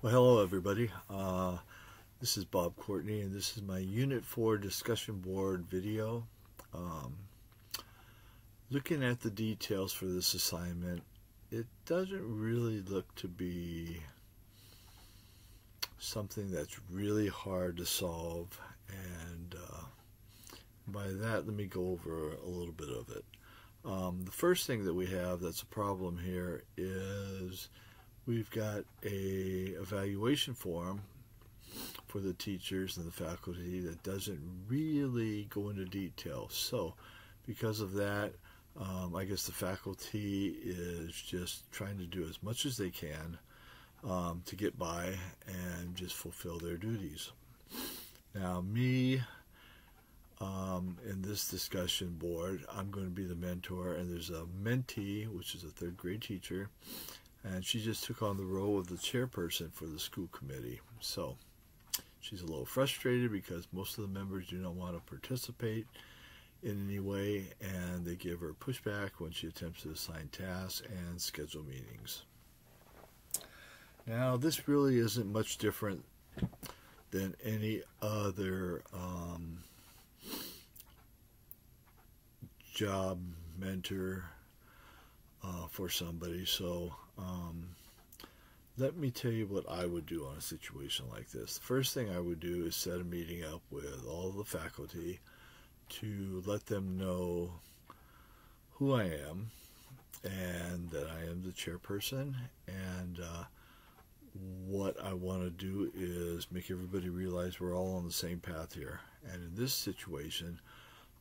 Well, hello everybody. Uh, this is Bob Courtney, and this is my Unit 4 discussion board video. Um, looking at the details for this assignment, it doesn't really look to be something that's really hard to solve, and uh, by that, let me go over a little bit of it. Um, the first thing that we have that's a problem here is we've got a evaluation form for the teachers and the faculty that doesn't really go into detail. So because of that, um, I guess the faculty is just trying to do as much as they can um, to get by and just fulfill their duties. Now, me um, in this discussion board, I'm going to be the mentor, and there's a mentee, which is a third grade teacher, and she just took on the role of the chairperson for the school committee. So she's a little frustrated because most of the members do not want to participate in any way, and they give her pushback when she attempts to assign tasks and schedule meetings. Now, this really isn't much different than any other um, job mentor uh, for somebody. So um, let me tell you what I would do on a situation like this. The first thing I would do is set a meeting up with all the faculty to let them know who I am and that I am the chairperson and uh, what I want to do is make everybody realize we're all on the same path here. And in this situation,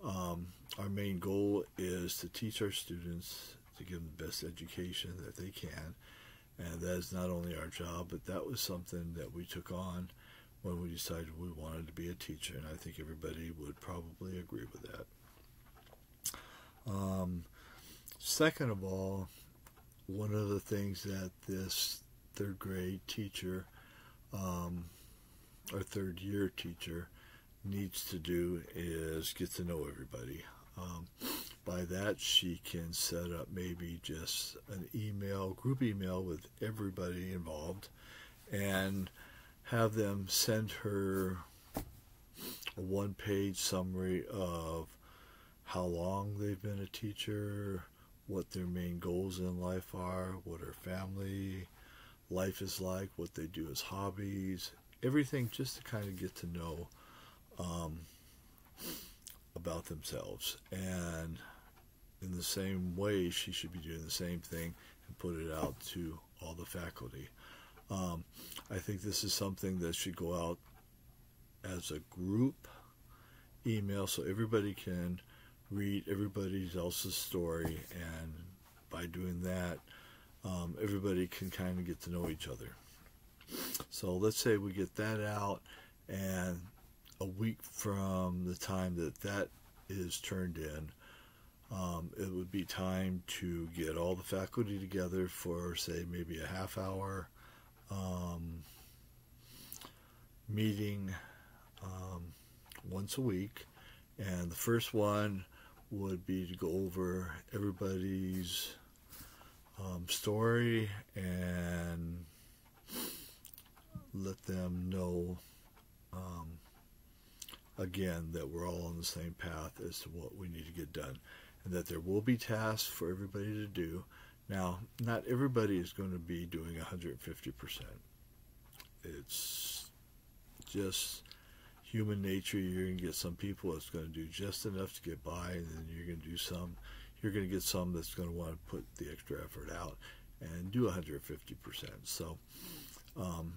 um, our main goal is to teach our students to give them the best education that they can. And that is not only our job, but that was something that we took on when we decided we wanted to be a teacher. And I think everybody would probably agree with that. Um, second of all, one of the things that this third grade teacher um, or third year teacher needs to do is get to know everybody. Um, by that, she can set up maybe just an email, group email with everybody involved, and have them send her a one page summary of how long they've been a teacher, what their main goals in life are, what her family life is like, what they do as hobbies, everything just to kind of get to know um, about themselves. And in the same way, she should be doing the same thing and put it out to all the faculty. Um, I think this is something that should go out as a group email so everybody can read everybody else's story, and by doing that, um, everybody can kind of get to know each other. So let's say we get that out, and a week from the time that that is turned in, um, it would be time to get all the faculty together for, say, maybe a half hour um, meeting um, once a week. And the first one would be to go over everybody's um, story and let them know um, again that we're all on the same path as to what we need to get done and that there will be tasks for everybody to do. Now, not everybody is going to be doing 150%. It's just human nature. You're going to get some people that's going to do just enough to get by, and then you're going to do some. You're going to get some that's going to want to put the extra effort out and do 150%. So, um,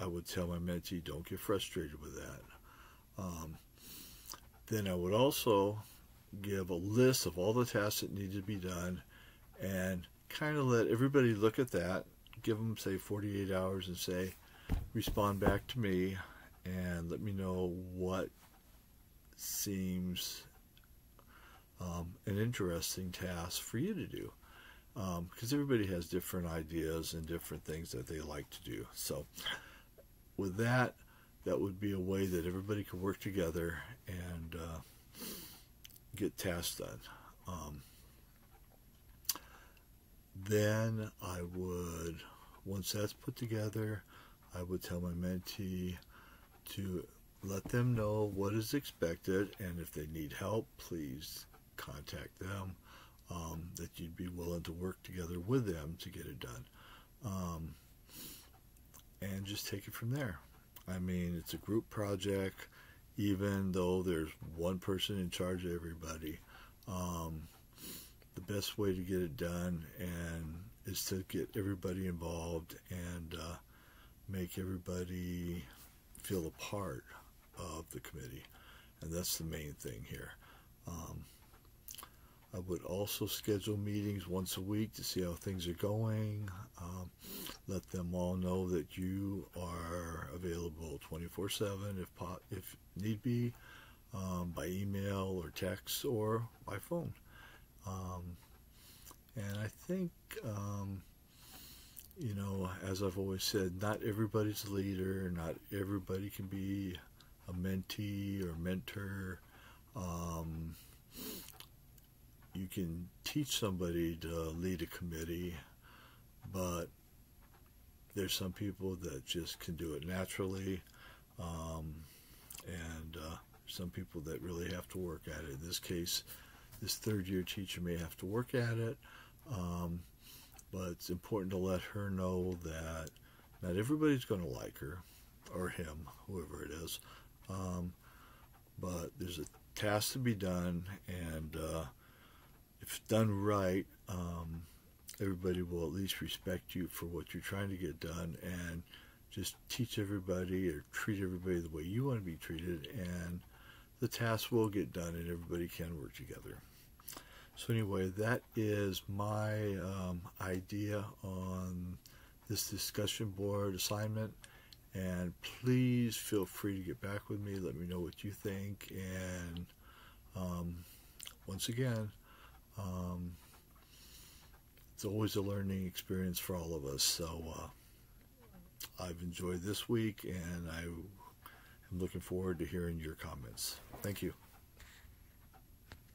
I would tell my mentee, don't get frustrated with that. Um, then I would also give a list of all the tasks that need to be done and kind of let everybody look at that, give them, say, 48 hours and say, respond back to me and let me know what seems um, an interesting task for you to do. Because um, everybody has different ideas and different things that they like to do. So, with that, that would be a way that everybody could work together and uh, get tasks done. Um, then I would, once that's put together, I would tell my mentee to let them know what is expected, and if they need help, please contact them. Um, that you'd be willing to work together with them to get it done. Um, and just take it from there. I mean, it's a group project, even though there's one person in charge of everybody. Um, the best way to get it done and is to get everybody involved and uh, make everybody feel a part of the committee, and that's the main thing here. Um, I would also schedule meetings once a week to see how things are going. Um, let them all know that you are available 24/7 if if need be, um, by email or text or by phone. Um, and I think, um, you know, as I've always said, not everybody's a leader. Not everybody can be a mentee or mentor. You can teach somebody to lead a committee, but there's some people that just can do it naturally, um, and uh, some people that really have to work at it. In this case, this third year teacher may have to work at it, um, but it's important to let her know that not everybody's going to like her or him, whoever it is. Um, but there's a task to be done, and uh, if done right, um, everybody will at least respect you for what you're trying to get done and just teach everybody or treat everybody the way you want to be treated and the task will get done and everybody can work together. So anyway, that is my um, idea on this discussion board assignment. And please feel free to get back with me. Let me know what you think. And um, once again, um, it's always a learning experience for all of us. So uh, I've enjoyed this week, and I am looking forward to hearing your comments. Thank you.